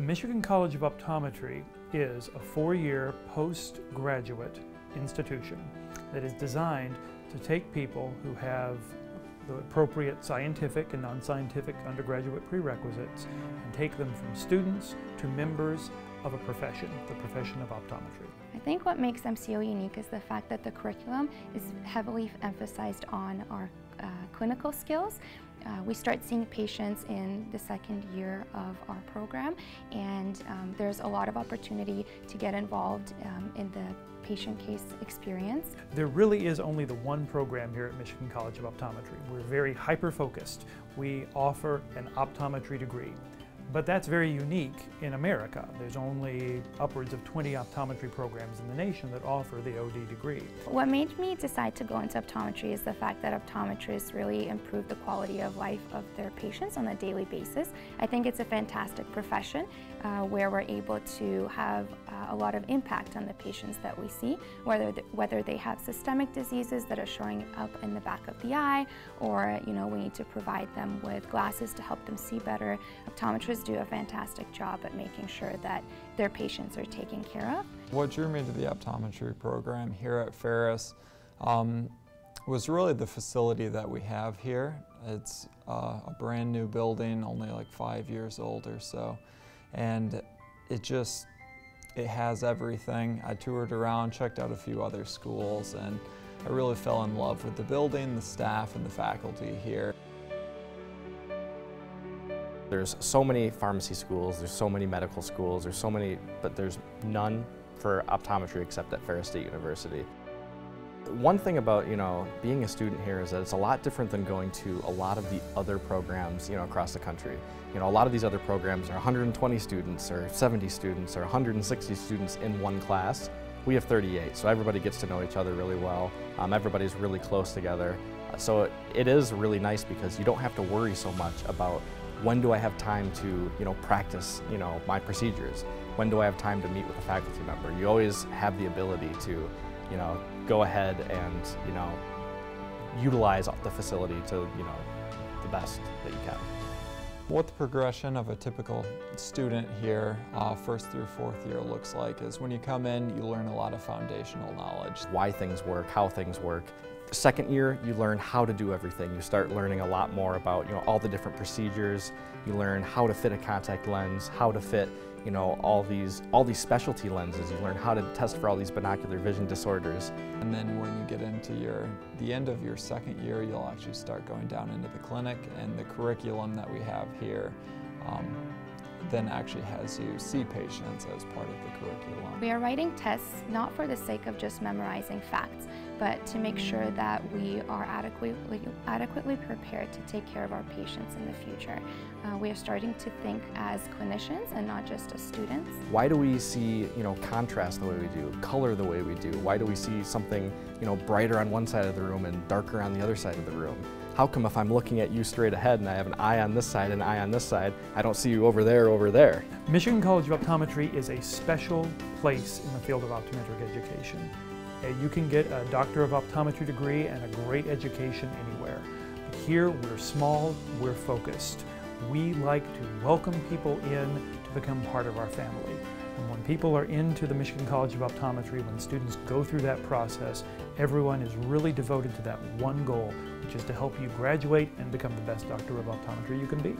The Michigan College of Optometry is a four-year postgraduate institution that is designed to take people who have the appropriate scientific and non-scientific undergraduate prerequisites and take them from students to members of a profession, the profession of optometry. I think what makes MCO unique is the fact that the curriculum is heavily emphasized on our uh, clinical skills. Uh, we start seeing patients in the second year of our program and um, there's a lot of opportunity to get involved um, in the patient case experience. There really is only the one program here at Michigan College of Optometry. We're very hyper-focused. We offer an optometry degree. But that's very unique in America. There's only upwards of 20 optometry programs in the nation that offer the OD degree. What made me decide to go into optometry is the fact that optometrists really improve the quality of life of their patients on a daily basis. I think it's a fantastic profession uh, where we're able to have uh, a lot of impact on the patients that we see, whether, th whether they have systemic diseases that are showing up in the back of the eye or you know we need to provide them with glasses to help them see better. Optometrists do a fantastic job at making sure that their patients are taken care of. What drew me to the optometry program here at Ferris um, was really the facility that we have here. It's uh, a brand new building, only like five years old or so. And it just, it has everything. I toured around, checked out a few other schools, and I really fell in love with the building, the staff, and the faculty here. There's so many pharmacy schools, there's so many medical schools, there's so many, but there's none for optometry except at Ferris State University. One thing about, you know, being a student here is that it's a lot different than going to a lot of the other programs, you know, across the country. You know, a lot of these other programs are 120 students or 70 students or 160 students in one class. We have 38, so everybody gets to know each other really well. Um, everybody's really close together. So it, it is really nice because you don't have to worry so much about when do I have time to, you know, practice, you know, my procedures? When do I have time to meet with a faculty member? You always have the ability to, you know, go ahead and, you know, utilize the facility to, you know, the best that you can. What the progression of a typical student here, uh, first through fourth year looks like is when you come in, you learn a lot of foundational knowledge. Why things work, how things work, Second year, you learn how to do everything. You start learning a lot more about you know all the different procedures. You learn how to fit a contact lens, how to fit you know all these all these specialty lenses. You learn how to test for all these binocular vision disorders. And then when you get into your the end of your second year, you'll actually start going down into the clinic and the curriculum that we have here. Um, then actually has you see patients as part of the curriculum. We are writing tests not for the sake of just memorizing facts, but to make sure that we are adequately, adequately prepared to take care of our patients in the future. Uh, we are starting to think as clinicians and not just as students. Why do we see you know, contrast the way we do, color the way we do? Why do we see something you know, brighter on one side of the room and darker on the other side of the room? How come if I'm looking at you straight ahead and I have an eye on this side and an eye on this side, I don't see you over there, over there? Michigan College of Optometry is a special place in the field of optometric education. Uh, you can get a Doctor of Optometry degree and a great education anywhere. But here we're small, we're focused. We like to welcome people in to become part of our family. And when people are into the Michigan College of Optometry, when students go through that process, everyone is really devoted to that one goal, which is to help you graduate and become the best doctor of optometry you can be.